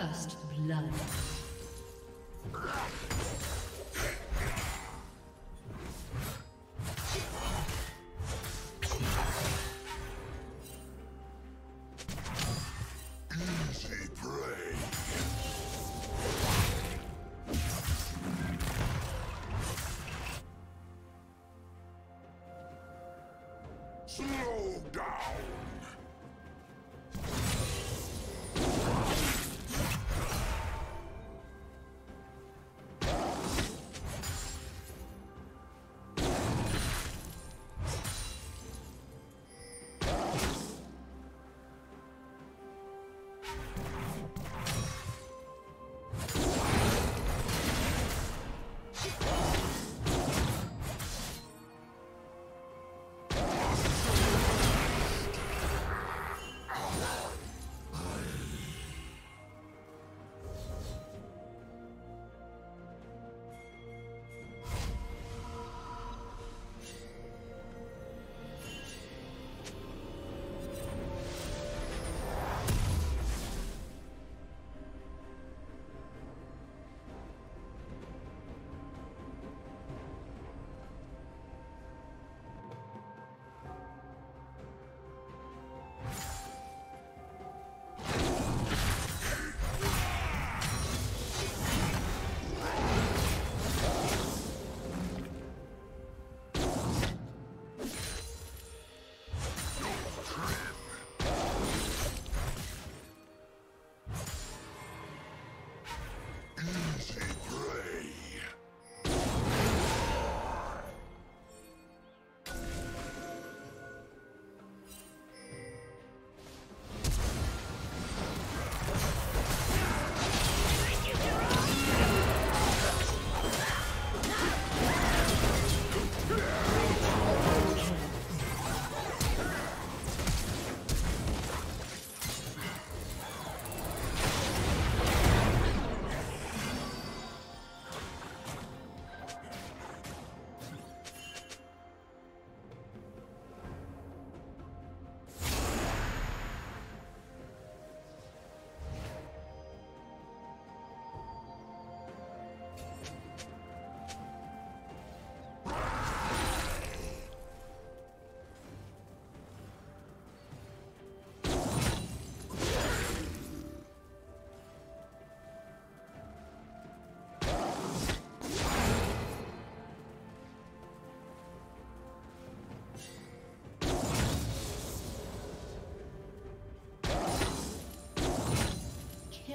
First blood.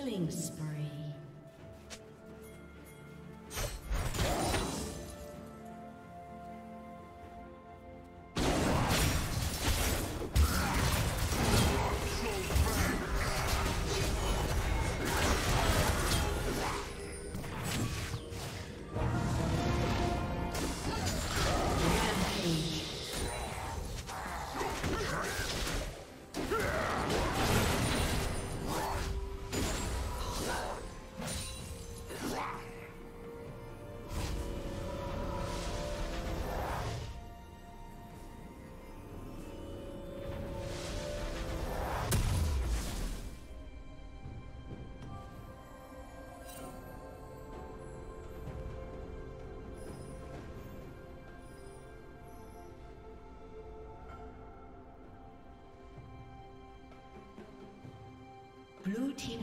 Killing spree.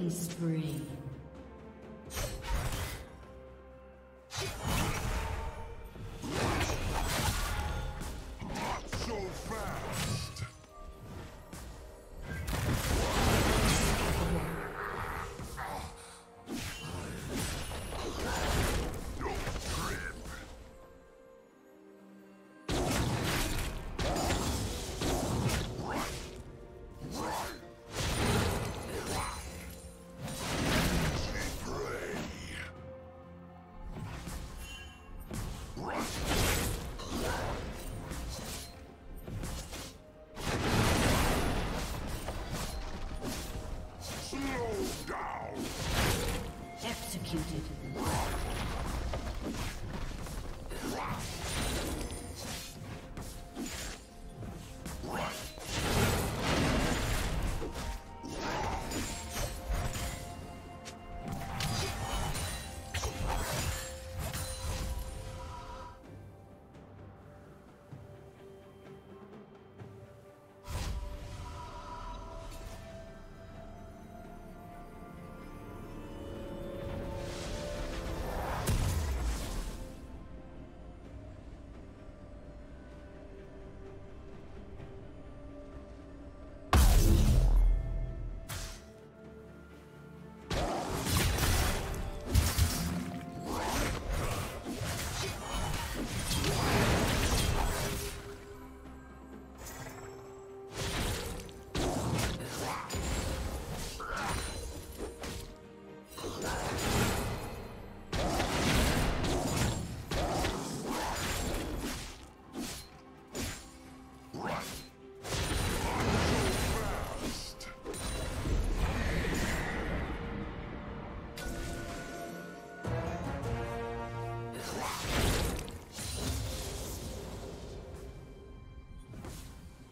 Killing spree.